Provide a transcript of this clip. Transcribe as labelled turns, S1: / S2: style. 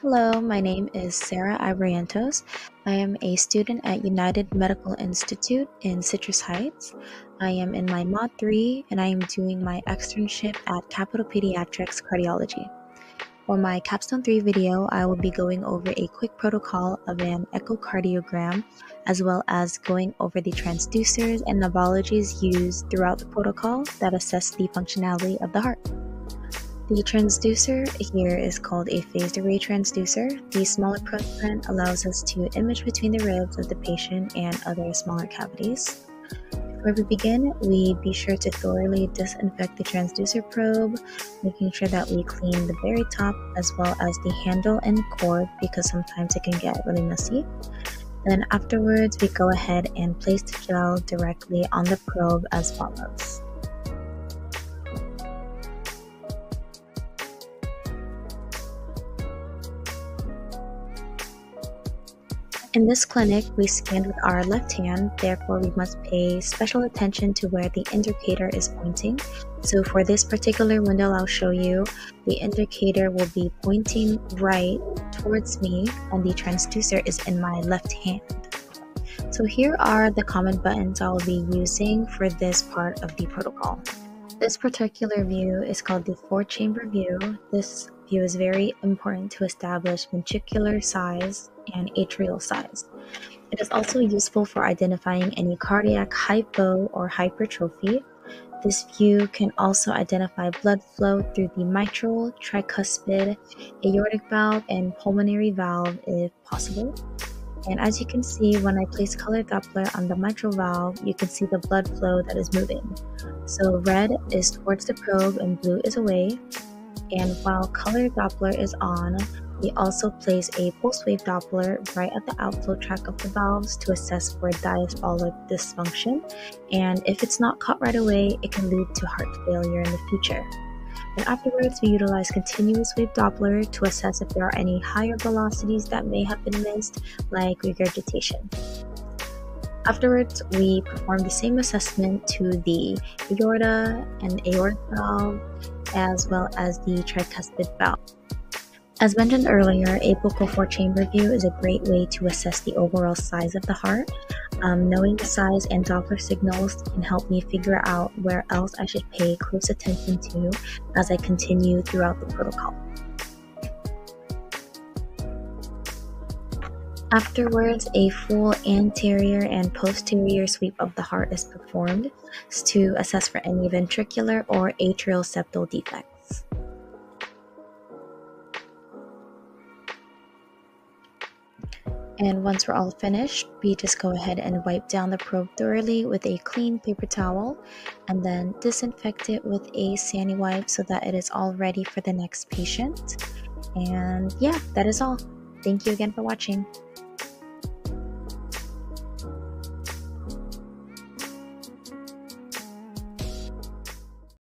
S1: Hello, my name is Sarah Ibarrientos. I am a student at United Medical Institute in Citrus Heights. I am in my Mod 3 and I am doing my externship at Capital Pediatrics Cardiology. For my Capstone 3 video, I will be going over a quick protocol of an echocardiogram, as well as going over the transducers and knobologies used throughout the protocol that assess the functionality of the heart. The transducer here is called a phased array transducer. The smaller footprint allows us to image between the ribs of the patient and other smaller cavities. Before we begin, we be sure to thoroughly disinfect the transducer probe, making sure that we clean the very top as well as the handle and cord because sometimes it can get really messy. Then afterwards, we go ahead and place the gel directly on the probe as follows. In this clinic, we scan with our left hand, therefore we must pay special attention to where the indicator is pointing. So for this particular window I'll show you, the indicator will be pointing right towards me and the transducer is in my left hand. So here are the common buttons I'll be using for this part of the protocol. This particular view is called the four chamber view. This view is very important to establish ventricular size and atrial size. It is also useful for identifying any cardiac hypo or hypertrophy. This view can also identify blood flow through the mitral, tricuspid, aortic valve, and pulmonary valve if possible. And as you can see, when I place color Doppler on the mitral valve, you can see the blood flow that is moving. So red is towards the probe and blue is away. And while color Doppler is on, we also place a pulse wave Doppler right at the outflow track of the valves to assess for diastolic dysfunction. And if it's not caught right away, it can lead to heart failure in the future. And afterwards, we utilize continuous wave Doppler to assess if there are any higher velocities that may have been missed, like regurgitation. Afterwards, we perform the same assessment to the aorta and aortic valve, as well as the tricuspid valve. As mentioned earlier, apical four chamber view is a great way to assess the overall size of the heart. Um, knowing the size and Doppler signals can help me figure out where else I should pay close attention to as I continue throughout the protocol. Afterwards, a full anterior and posterior sweep of the heart is performed to assess for any ventricular or atrial septal defects. And once we're all finished, we just go ahead and wipe down the probe thoroughly with a clean paper towel and then disinfect it with a SaniWipe so that it is all ready for the next patient. And yeah, that is all. Thank you again for watching.